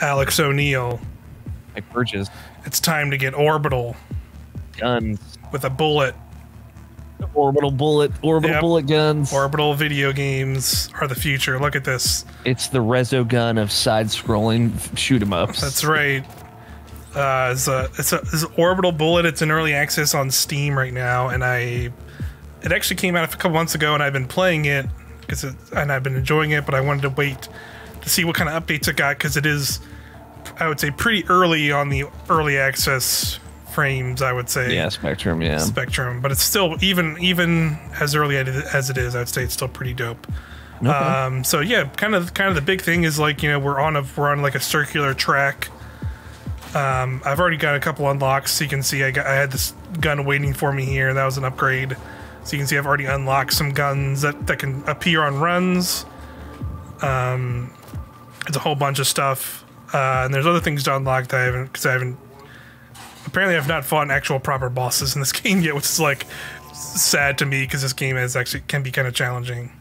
Alex O'Neill. I purchased It's time to get orbital guns, with a bullet. orbital bullet, orbital Yep. bullet guns. Orbital video games are the future. Look at this. it's the Resogun of side-scrolling shoot 'em ups. That's right. Uh, it's a it's a it's an orbital bullet. It's in early access on Steam right now, and I it actually came out a couple months ago, and I've been playing it because it, and I've been enjoying it. But I wanted to wait to see what kind of updates it got because it is, I would say, pretty early on the early access frames. I would say Yeah, Spectrum. Yeah. spectrum, but it's still even even as early as it is. I'd say it's still pretty dope. Okay. Um, so yeah, kind of kind of the big thing is like you know we're on a we're on like a circular track. Um, I've already got a couple unlocks, so you can see I got I had this gun waiting for me here. That was an upgrade. So you can see I've already unlocked some guns that, that can appear on runs. Um, it's a whole bunch of stuff, uh, and there's other things to unlock that I haven't because I haven't. Apparently, I've not fought actual proper bosses in this game yet, which is like sad to me because this game is actually can be kind of challenging.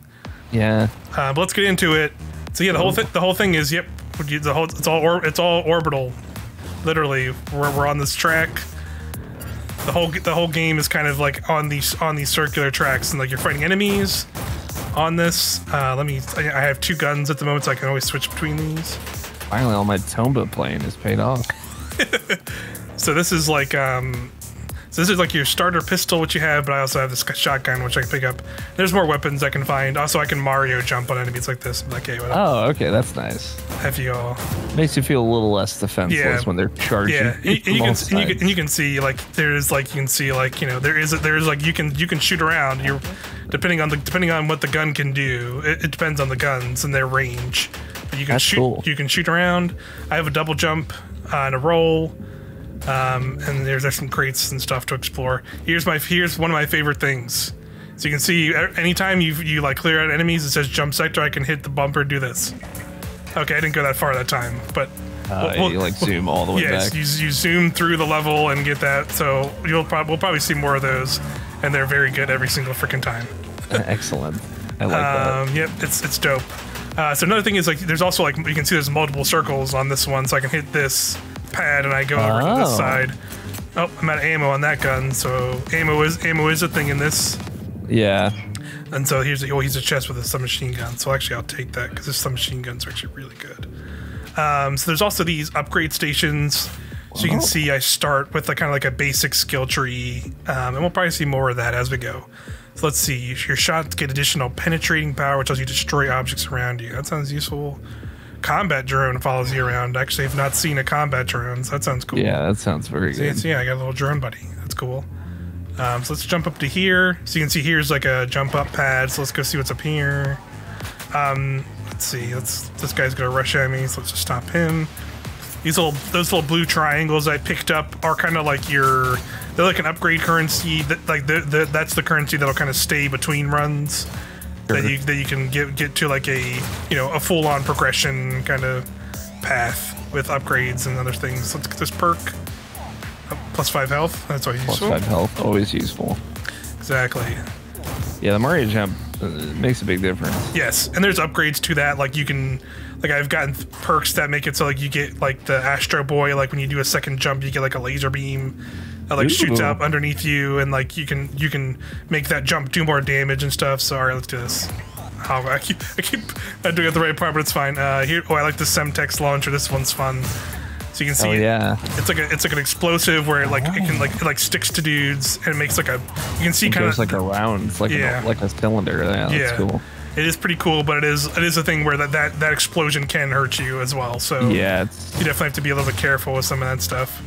yeah. Uh, but let's get into it. So yeah, the whole thing the whole thing is yep, the whole it's all or, it's all orbital. Literally, we're, we're on this track. The whole the whole game is kind of like on these on these circular tracks, and like you're fighting enemies on this. Uh, let me. I have two guns at the moment, so I can always switch between these. Finally, all my Tomba playing is paid off. So this is like um, so this is like your starter pistol, which you have, but I also have this shotgun, which I can pick up. There's more weapons I can find. Also, I can Mario jump on enemies like this. Like, okay, what? Oh, okay, that's nice. Have you all? Makes you feel a little less defenseless Yeah. when they're charging. Yeah, and, and you can and you can, and you can see like there's like you can see like you know there is there is like you can you can shoot around. You're depending on the depending on what the gun can do. It, it depends on the guns and their range. But you can That's shoot cool. you can shoot around. I have a double jump uh, and a roll. Um, and there's, there's some crates and stuff to explore. Here's my here's one of my favorite things. So you can see anytime you you like clear out enemies, it says jump sector. I can hit the bumper, do this. Okay, I didn't go that far that time, but Uh, well, you like zoom all the way Yes, back. you, you zoom through the level and get that. So you'll probably we'll probably see more of those, and they're very good every single freaking time. Excellent. I like Um, yep, it's it's dope. Uh, so another thing is like there's also like you can see there's multiple circles on this one, so I can hit this pad and I go over to this Oh. side. Oh, I'm out of ammo on that gun, so ammo is ammo is a thing in this. Yeah. And so here's a, oh, he's a chest with a submachine gun. So actually, I'll take that because the submachine guns are actually really good. Um, so there's also these upgrade stations. So you can see I start with like kind of like a basic skill tree, um, and we'll probably see more of that as we go. So let's see. Your shots get additional penetrating power, which lets you to destroy objects around you. That sounds useful. Combat drone follows you around. Actually, I've not seen a combat drone, so that sounds cool. Yeah, that sounds very See, good. it's- yeah, I got a little drone buddy. That's cool. Um, so let's jump up to here. So you can see here's like a jump up pad. So let's go see what's up here. Um, let's see. Let's this guy's gonna rush at me. So let's just stop him. These little those little blue triangles I picked up are kind of like your they're like an upgrade currency that like the, the, that's the currency that'll kind of stay between runs that you that you can get get to like a you know a full on progression kind of path with upgrades and other things. Let's get this perk. Oh, plus five health. That's always Plus useful. five health, always useful. Exactly. Yeah, the Mario jump uh, makes a big difference. Yes, and there's upgrades to that. Like you can, like I've gotten perks that make it so like you get like the Astro Boy. Like when you do a second jump, you get like a laser beam that like shoots up underneath you, and like you can you can make that jump do more damage and stuff. So all right, let's do this. Oh, I keep I keep not doing it the right part, but it's fine. Uh, here, oh, I like the Semtex launcher. This one's fun. So you can see Oh yeah, it's like a, it's like an explosive where it like it can like it like sticks to dudes and it makes like a you can see kind of like around. It's like Yeah. a, like a cylinder. Yeah, that's yeah cool. it is pretty cool but it is it is a thing where that, that that explosion can hurt you as well so Yeah, you definitely have to be a little bit careful with some of that stuff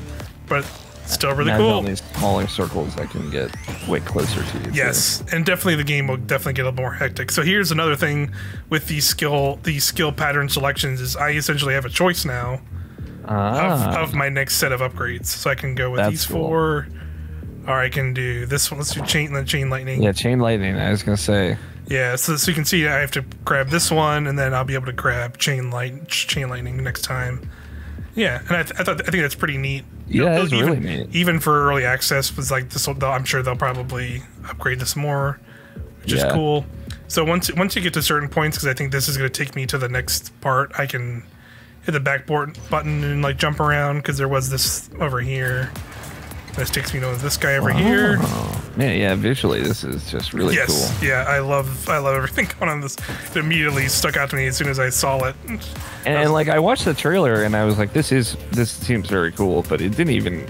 but still really cool all these smaller circles that can get way closer to you. too. yes and definitely the game will definitely get a little more hectic so here's another thing with these skill these skill pattern selections is i essentially have a choice now Ah, of, of my next set of upgrades so i can go with That's these cool. four or i can do this one let's do chain chain lightning yeah, chain lightning. I was gonna say. Yeah, so, so you can see I have to grab this one, and then I'll be able to grab chain light, chain lightning next time. Yeah, and I, th- I thought I think that's pretty neat. Yeah, it's even, really neat. Even for early access, was like this. will I'm sure they'll probably upgrade this more, which Yeah. is cool. So once once you get to certain points, because I think this is going to take me to the next part, I can hit the back board button and like jump around because there was this over here. This takes me to this guy over here. Oh, man, yeah, visually this is just really Yes, cool. yeah, I love I love everything going on this. It immediately stuck out to me as soon as I saw it. And, and, like I watched the trailer and I was like, this is this seems very cool, but it didn't even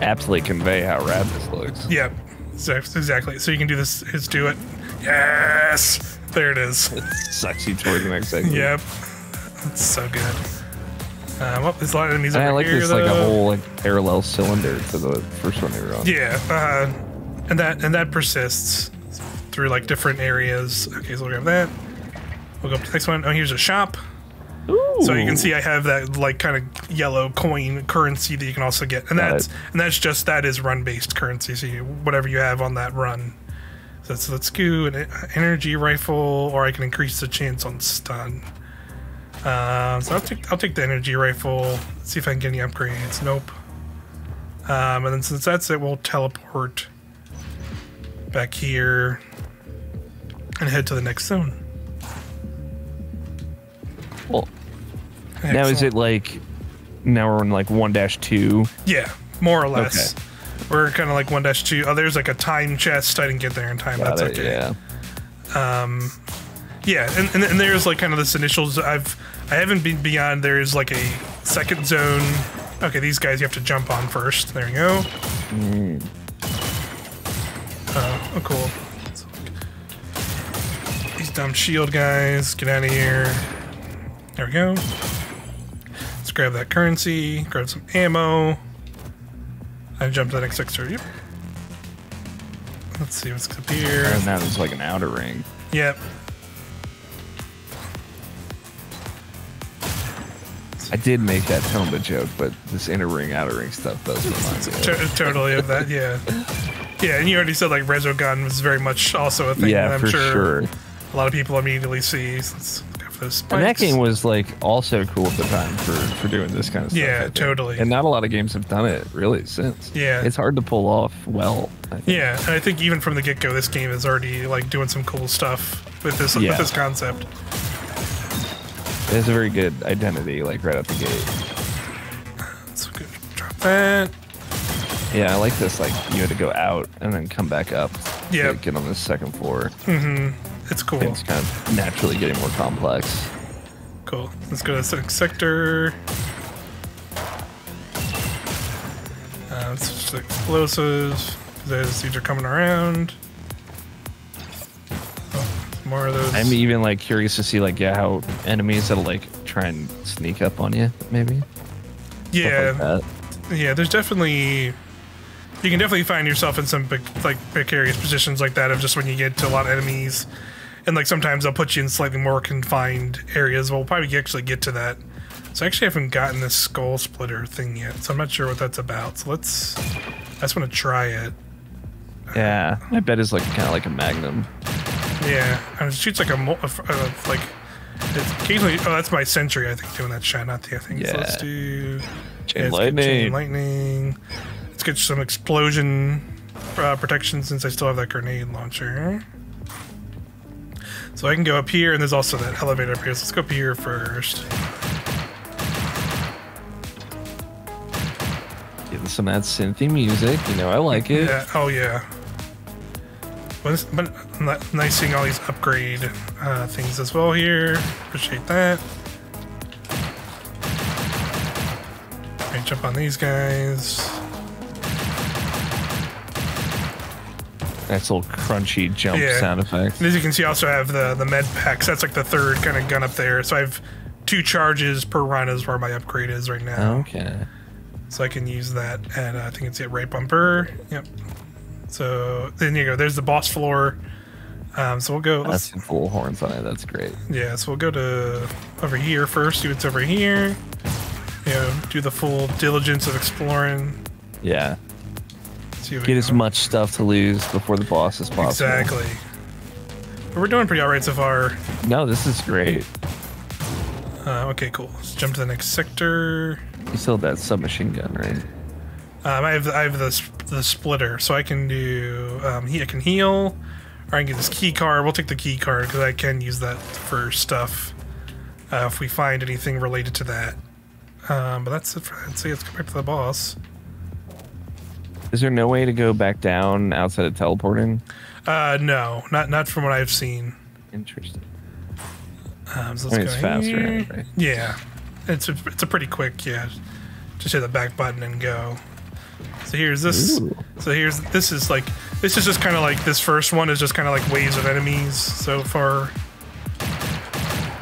absolutely convey how rad this looks. Yeah, so- exactly. So you can do this. Is do it. Yes, there it is. Sucks you towards the next segment. Yep, that's so good. Um, well, there's a lot of enemies And I like here. this like a whole like parallel cylinder to the first one they were on. Yeah, uh, and that and that persists through like different areas. Okay, so we'll grab that. We'll go up to the next one. Oh, here's a shop. So you can see I have that like kind of yellow coin currency that you can also get, and Got that's it. and that's just that is run based currency. So you, whatever you have on that run. So let's let's do an energy rifle, or I can increase the chance on stun. Um, so I'll take I'll take the energy rifle. See if I can get any upgrades. Nope. Um, and then since that's it, we'll teleport back here and head to the next zone. Well, now is it like now we're in like one dash two? Yeah, more or less. Okay. We're kind of like one dash two. Oh, there's like a time chest. I didn't get there in time. Got That's it, okay. Yeah. Um, Yeah, and, and, and there's like kind of this initials. I've I haven't been beyond. There's like a second zone. Okay, these guys you have to jump on first. There you go. Mm. Uh, oh, cool. These dumb shield guys, get out of here. There we go. Let's grab that currency, grab some ammo. And jump to the next sector. Yep. Let's see what's up here. And now there's like an outer ring. Yep. I did make that Tomba joke, but this inner ring, outer ring stuff does remind me. Of. totally of that, yeah. Yeah, and you already said like Resogun was very much also a thing Yeah, that I'm for sure, sure. a lot of people immediately see. So let's go for those And that game was like also cool at the time for for doing this kind of stuff. Yeah, totally. And not a lot of games have done it really since. Yeah. it's hard to pull off well. Yeah, and I think even from the get go, this game is already like doing some cool stuff with this Yeah. with this concept. It has a very good identity, like right out the gate. So good. Drop that. Yeah, I like this. Like you had to go out and then come back up. Yep. get on the second floor. Mm-hmm. It's cool. It's kind of naturally getting more complex. Cool. Let's go to the next sector. Uh, let's switch explosives. Those dudes are coming around. More of those. I'm even like curious to see like yeah how enemies that'll like try and sneak up on you maybe. Yeah, like yeah. There's definitely you can definitely find yourself in some like precarious positions like that of just when you get to a lot of enemies, and like sometimes they'll put you in slightly more confined areas. We'll probably actually get to that. So I actually haven't gotten this skull splitter thing yet, so I'm not sure what that's about. So let's. I just want to try it. Yeah, I bet it's like kind of like a magnum. Yeah, and it shoots like a uh, like. It's occasionally, oh, that's my sentry. I think doing that shot, not the other thing. So let's do Chain let's get chain lightning. lightning. Let's get some explosion uh, protection since I still have that grenade launcher. So I can go up here, and there's also that elevator up here. So let's go up here first. Getting some of that synthy music, you know, I like it. Yeah. Oh yeah. But, but nice seeing all these upgrade uh, things as well here. Appreciate that. Okay, jump on these guys. Nice little crunchy jump Yeah. sound effect. And as you can see, I also have the the med packs. That's like the third kind of gun up there. So I have two charges per run is where my upgrade is right now. Okay. So I can use that at uh, I think it's at right bumper. Yep. So then you go. There's the boss floor. Um, so we'll go. That's full horns on it. That's great. yeah. So we'll go to over here first. See what's over here. You know, do the full diligence of exploring. Yeah. Get as much stuff to lose before the boss as possible. Exactly. But we're doing pretty alright so far. No, this is great. Uh, okay, cool. Let's jump to the next sector. You still have that submachine gun, right? Um, I have I have the the splitter, so I can do um, he I can heal, or I can get this key card. We'll take the key card because I can use that for stuff. uh, if we find anything related to that. Um, but that's it. For, let's see. Let's go back to the boss. Is there no way to go back down outside of teleporting? Uh, no, not not from what I've seen. Interesting. Um, so I mean, let's it's go faster anyway. Yeah, it's a, it's a pretty quick. Yeah, just hit the back button and go. So here's this. Ooh. So here's this is like this is just kind of like this first one is just kind of like waves of enemies so far.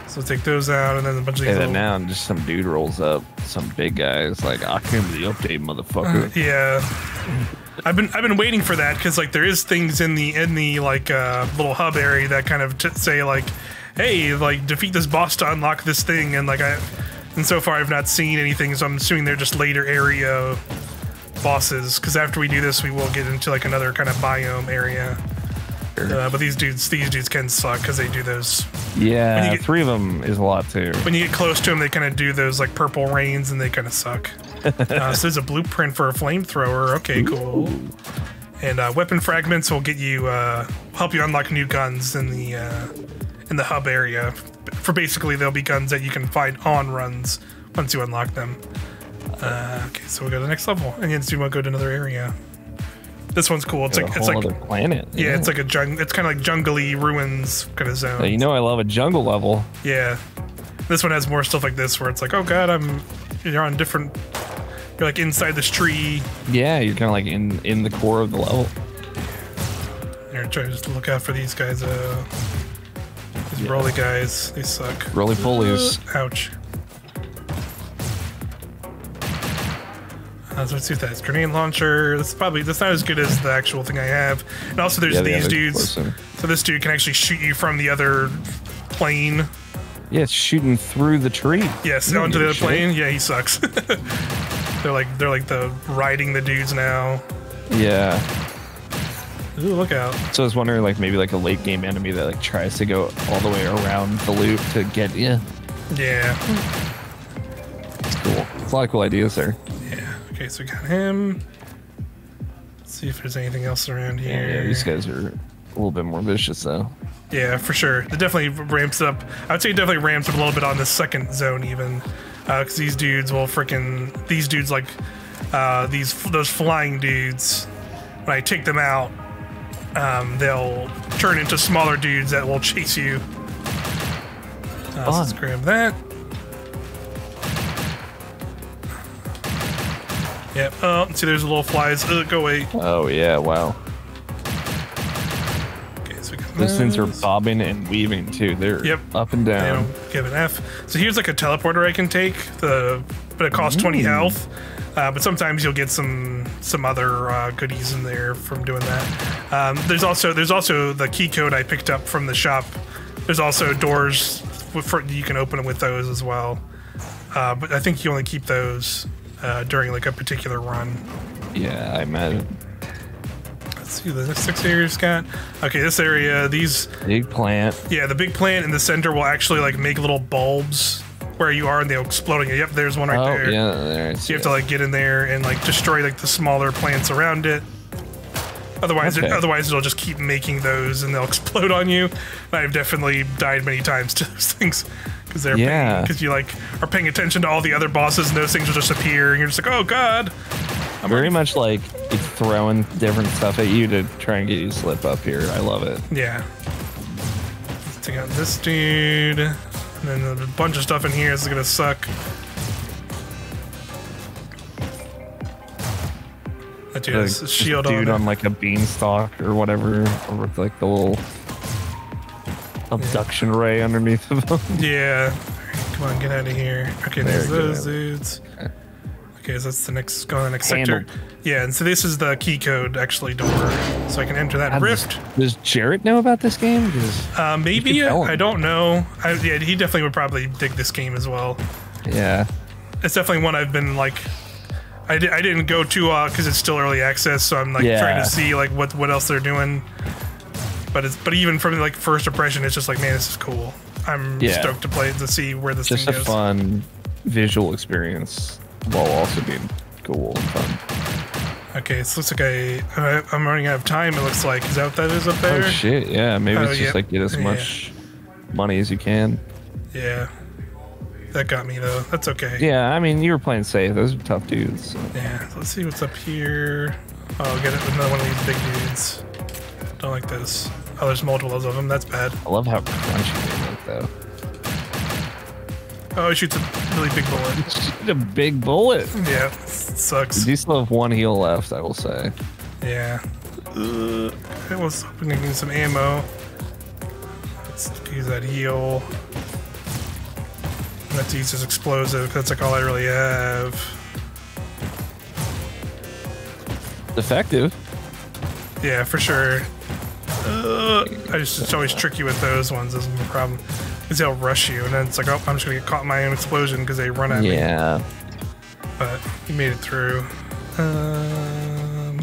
So take those out and then a bunch of these. that little- now, just some dude rolls up, some big guy is like, "I came to the update, motherfucker." Yeah. I've been I've been waiting for that because like there is things in the in the like uh, little hub area that kind of t- say like, hey, like defeat this boss to unlock this thing, and like I, and so far I've not seen anything, so I'm assuming they're just later area bosses. Because after we do this, we will get into like another kind of biome area. Uh, but these dudes these dudes can suck because they do those. Yeah, get- three of them is a lot too. When you get close to them, they kind of do those like purple rains, and they kind of suck. uh, so there's a blueprint for a flamethrower. Okay, cool. And uh, weapon fragments will get you uh, help you unlock new guns in the uh, in the hub area. For basically, there'll be guns that you can find on runs once you unlock them. Uh, okay, so we'll go to the next level, and then we'll go to another area. This one's cool. It's like it's like planet. yeah, it's like a jung. It's kind of like jungly ruins kind of zone. Uh, you know, I love a jungle level. Yeah. This one has more stuff like this where it's like, oh god, I'm you're on different you're like inside this tree. Yeah, you're kind of like in in the core of the level. You're trying to just look out for these guys, uh these rolly guys. They suck. Roly polies. Ouch. So let's see if that's grenade launcher. That's probably that's not as good as the actual thing I have. And also there's Yeah, these dudes. closer. So this dude can actually shoot you from the other plane. Yeah, it's shooting through the tree. Yes, don't onto the other plane. Yeah, he sucks. they're like they're like the riding the dudes now. Yeah. Ooh, look out. So I was wondering, like maybe like a late game enemy that like tries to go all the way around the loop to get you. Yeah. It's cool. It's a lot of cool ideas there. Yeah. Okay, so we got him. Let's see if there's anything else around here. yeah, these guys are a little bit more vicious though. Yeah, for sure. It definitely ramps up. I would say it definitely ramps up a little bit on the second zone, even, because these dudes will freaking these dudes like uh, these those flying dudes. When I take them out, um, they'll turn into smaller dudes that will chase you. Uh, so let's grab that. Yep. Oh, see, there's a little flies. Ugh, go away. Oh yeah, wow. Okay, so Those things are bobbing and weaving too. They're Yep. up and They down. don't give an F. So here's like a teleporter I can take. The but it costs 20 health. Uh, but sometimes you'll get some some other uh, goodies in there from doing that. Um, there's also there's also the key code I picked up from the shop. There's also doors with- for, you can open them with those as well. Uh, but I think you only keep those uh, during like a particular run. Yeah, I imagine. Let's see the next six areas got. Okay, this area these Big plant. Yeah, the big plant in the center will actually like make little bulbs where you are and they'll exploding. Yep, there's one right oh there. yeah, there. So you have to like get in there and like destroy like the smaller plants around it. Otherwise, it, otherwise it'll just keep making those and they'll explode on you. I've definitely died many times to those things because they're Yeah. because you like are paying attention to all the other bosses and those things will just appear and you're just like, oh god. I'm Very much like it's throwing different stuff at you to try and get you to slip up here. I love it. Yeah. Let's take out this dude. And then a bunch of stuff in here is gonna suck. That dude Like, has a shield dude on. on like a beanstalk or whatever, or with like the little abduction ray underneath of him. Yeah. Come on, get out of here. Okay, There, there's those out. dudes. Okay, so that's the next go on the next Handled. sector. Yeah, and so this is the key code actually door. So I can enter that rift. Does Jarrett know about this game? Uh, maybe should tell him. I don't know. I, yeah, he definitely would probably dig this game as well. yeah, it's definitely one I've been like. I didn't go too uh because it's still early access, so I'm like Yeah. trying to see like what what else they're doing. But it's but even from like first impression, it's just like man, this is cool. I'm Yeah. stoked to play to see where this just a thing goes. fun visual experience while also being cool and fun. Okay, so it looks like I, I I'm running out of time. It looks like is that what that is up there? Oh shit! Yeah, maybe Oh, it's just yeah. like get as Yeah. much money as you can. Yeah. That got me though. That's okay. Yeah, I mean, you were playing safe. Those are tough dudes. so- Yeah, let's see what's up here. Oh, I'll get it with another one of these big dudes. Don't like this. Oh, there's multiples of them. That's bad. I love how crunchy they look, though. Oh, he shoots a really big bullet. Shoot a big bullet. Yeah, sucks. You still have one heal left, I will say. Yeah. Uh, I was hoping to get some ammo. Let's use that heal. Let's use this explosive 'cause that's like all I really have. Effective. Yeah, for sure. Uh, I just it's always tricky with those ones. Isn't the problem? Because they'll rush you, and then it's like, oh, I'm just gonna get caught in my own explosion because they run at me. Yeah. But you made it through. Um,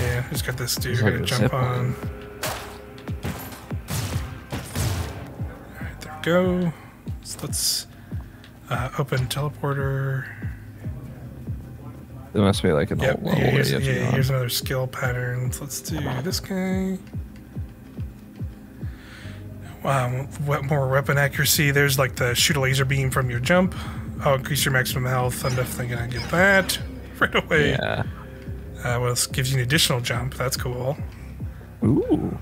yeah, just got this dude gonna jump on. Alright, there we go. So let's uh, open teleporter. There must be like an Yep, old level yeah, here's, to yeah, here's another skill pattern. So let's do this guy. What more weapon accuracy? There's like the shoot a laser beam from your jump. Oh, increase your maximum health. I'm definitely gonna get that right away. Yeah. Uh, what else gives you an additional jump? That's cool. Ooh.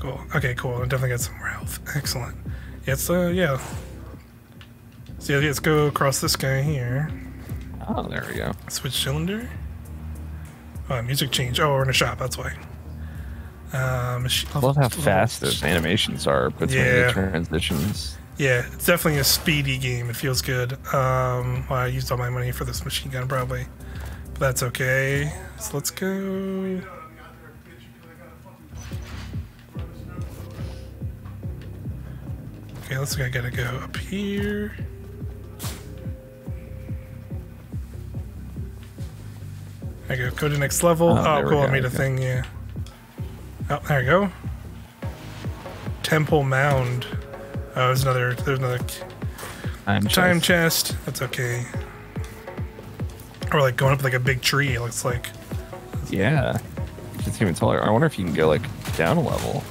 Cool. Okay, cool. I definitely got some more health. Excellent. Yeah, it's uh, yeah. So yeah, let's go across this guy here. Oh, there we go. Switch cylinder. Oh, music change. Oh, we're in a shop. That's why. Machine. I love how fast those animations are between Yeah. the transitions. Yeah, it's definitely a speedy game. It feels good. Um, well, I used all my money for this machine gun probably, but that's okay. So let's go. Okay, let's. I gotta go up here. I go. Go to next level. Oh, Oh, cool! I made a okay. thing. Yeah. Oh, there we go. Temple Mound. Oh, there's another. There's another I'm time just- chest. That's okay. Or like going up like a big tree. It looks like. Yeah. It's even taller. I wonder if you can go like down a level.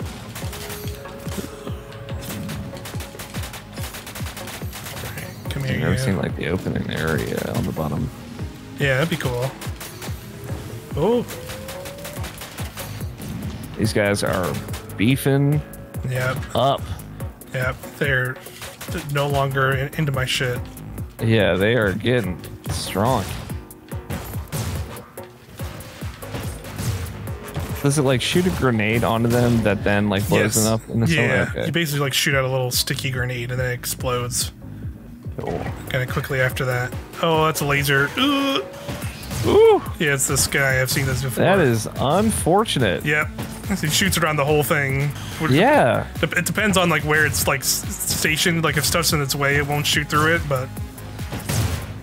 Come I've here. never Yeah. seen like the opening area on the bottom. yeah, that'd be cool. Oh, These guys are beefing yeah, up. Yep, They're no longer in, into my shit. Yeah, they are getting strong. Does it like shoot a grenade onto them that then like blows Yes. them up in the yeah, stomach? you basically like shoot out a little sticky grenade and then it explodes Cool. kind of quickly after that. Oh, that's a laser. Ugh. Ooh, Yeah, it's this guy. I've seen this before. that is unfortunate. Yep. He shoots around the whole thing. Yeah. It depends on like where it's like stationed. Like if stuff's in its way, it won't shoot through it. But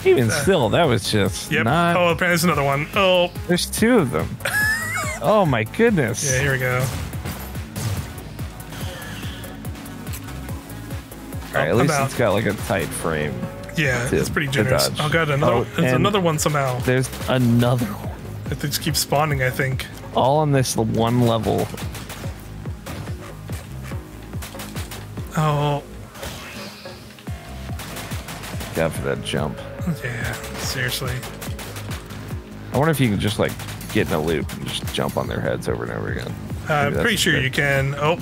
Even uh, still, that was just yep. not. Oh, apparently there's another one. Oh, There's two of them. oh my goodness. yeah. Here we go. All right, oh, at least it's got like a tight frame. Yeah, To- it's pretty generous. Oh god, another. Oh, there's another one somehow. There's another one. It just keeps spawning. I think. All on this one level. Oh, God for that jump. yeah. Seriously. I wonder if you can just like get in a loop and just jump on their heads over and over again. Uh, I'm Maybe pretty sure good. you can. Oh,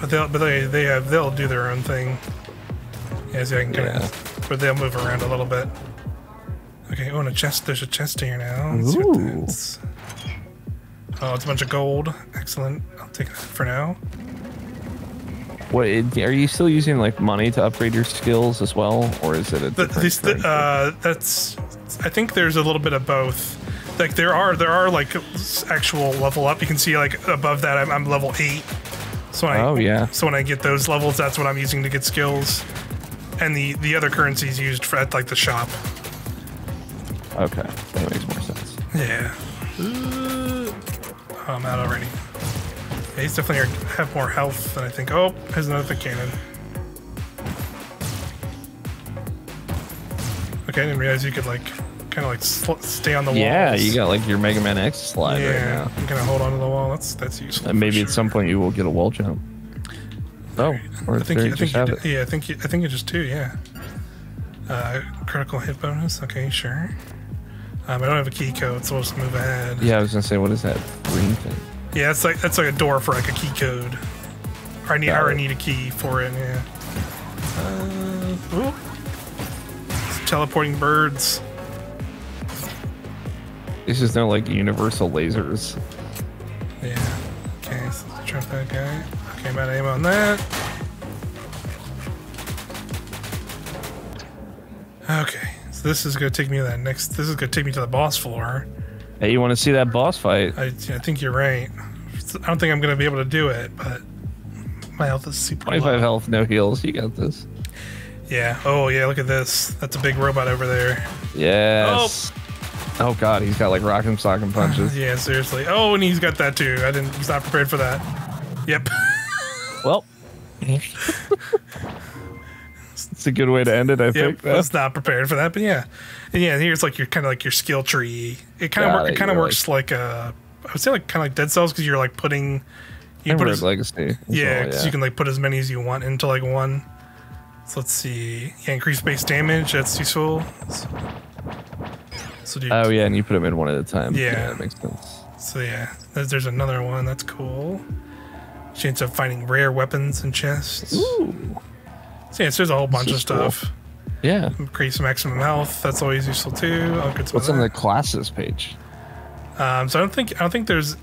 but they'll but they they have they'll do their own thing. Yeah, see, I can kind Yeah. of, but they'll move around a little bit. Okay, oh, and a chest. There's a chest here now. Let's Ooh. Oh, it's a bunch of gold. Excellent. I'll take that for now. What are you still using like money to upgrade your skills as well, or is it a The, this, the, uh, that's. I think there's a little bit of both. Like there are there are like actual level up. You can see like above that I'm, I'm level eight. So when I, Oh, yeah. So when I get those levels, that's what I'm using to get skills. And the the other currency is used for, at like the shop. okay, that makes more sense. Yeah. Uh, oh, I'm out already. Yeah, he's definitely have more health than I think. Oh, there's another cannon. Okay, I didn't realize you could like kind of like sl- stay on the wall. Yeah, you got like your Mega Man X slide Yeah, right I'm gonna hold on to the wall. That's that's useful. and maybe for at some point you will get a wall jump. Oh, or I think you, you I think you, it. yeah, I think you, I think it just two. Yeah. Uh, critical hit bonus. Okay, sure. Um, I don't have a key code, so we'll just move ahead. Yeah, I was gonna say, what is that green thing? Yeah, it's like that's like a door for like a key code. Or I need, Got I it. need a key for it. Yeah. Uh, teleporting birds. It's just no like universal lasers. Yeah. Okay, so let's trap that guy. Okay, I'm out of ammo on that. Okay, this is gonna take me to that next. This is gonna take me to the boss floor. Hey, you want to see that boss fight? I, I think you're right. I don't think I'm gonna be able to do it, but my health is super 25 low. health, no heals. You got this. Yeah. Oh yeah. Look at this. That's a big robot over there. Yes. Oh, Oh god, he's got like rock and sock and punches. Yeah. Seriously. Oh, and he's got that too. I didn't. He's not prepared for that. Yep. well, it's a good way to end it, I Yep, think. I was not prepared for that, but yeah, and yeah, here's like your kind of like your skill tree. It kind of work, it, kind of works like, uh, I would say like kind of like Dead Cells because you're like putting, you put as, Legacy. yeah, well, because you can like put as many as you want into like one. So let's see, yeah, increase base damage. That's useful. So, do Oh yeah, and you put them in one at a time. Yeah. that makes sense. so yeah, there's, there's another one. That's cool. Chance of finding rare weapons and chests. Ooh. So yeah, so there's a whole bunch of is cool. stuff. Yeah. Increase maximum health. That's always useful too. I'll get some What's on the classes page? Um, so I don't think I don't think there's.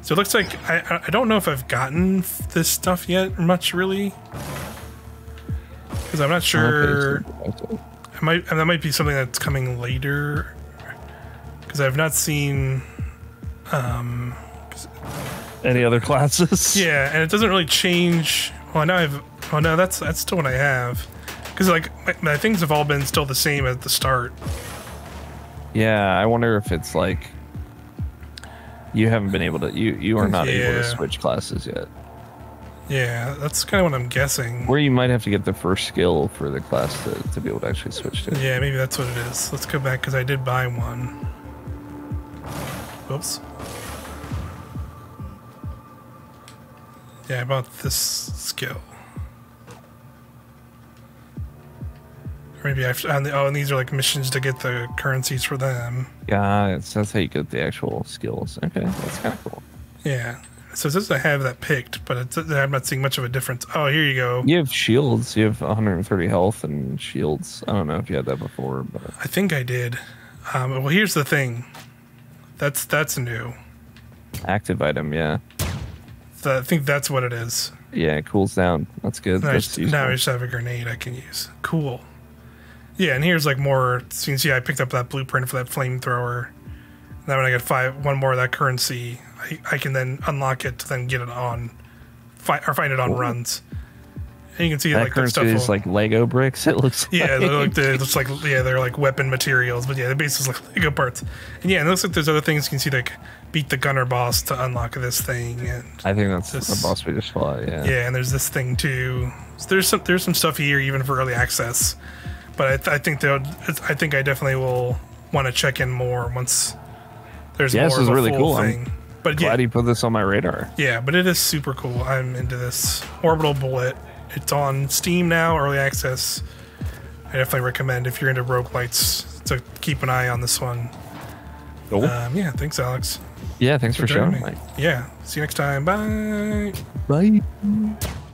So it looks like I I- I don't know if I've gotten this stuff yet much really, because I'm not sure. Okay. I might and that might be something that's coming later, because I've not seen. Um, Any other classes? yeah, and it doesn't really change. Well, now I've. Oh no, that's that's still what I have, because like my, my things have all been still the same at the start. Yeah, I wonder if it's like you haven't been able to you you are not able to switch classes yet. Yeah, that's kind of what I'm guessing. Where you might have to get the first skill for the class to, to be able to actually switch to. Yeah, maybe that's what it is. Let's go back because I did buy one. Whoops. Yeah, I bought this skill. Maybe I. And the, oh, and these are like missions to get the currencies for them. Yeah, it's, that's how you get the actual skills. Okay, that's kind of cool. Yeah. So it says I have that picked, but it's, I'm not seeing much of a difference. Oh, here you go. You have shields. You have 130 health and shields. I don't know if you had that before, but I think I did. Um, well, here's the thing. That's that's new. active item, yeah, The, I think that's what it is. yeah, it cools down. That's good. Now I, just, now I just have a grenade I can use. Cool. Yeah, and here's like more. So you can see I picked up that blueprint for that flamethrower. And now when I get five, one more of that currency, I, I can then unlock it to then get it on, fi- or find it on runs. And you can see that like currency stuff. is will- like Lego bricks. It looks. yeah, like. they looks like yeah they're like weapon materials, but yeah, the base is like Lego parts. And yeah, and it looks like there's other things you can see like beat the gunner boss to unlock this thing, and I think that's This- the boss we just fought. Yeah. yeah, and there's this thing too. So there's some there's some stuff here even for early access, but I, th- I think that I think I definitely will want to check in more once there's Yeah, more this is really cool. I'm. But Glad yeah, you put this on my radar. yeah, but it is super cool. I'm into this orbital bullet. It's on Steam now, early access. I definitely recommend if you're into roguelites to keep an eye on this one. Cool. Um, yeah, thanks, Alex. yeah, thanks for joining showing me. me. Yeah, see you next time. Bye. Bye.